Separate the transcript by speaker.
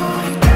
Speaker 1: Oh.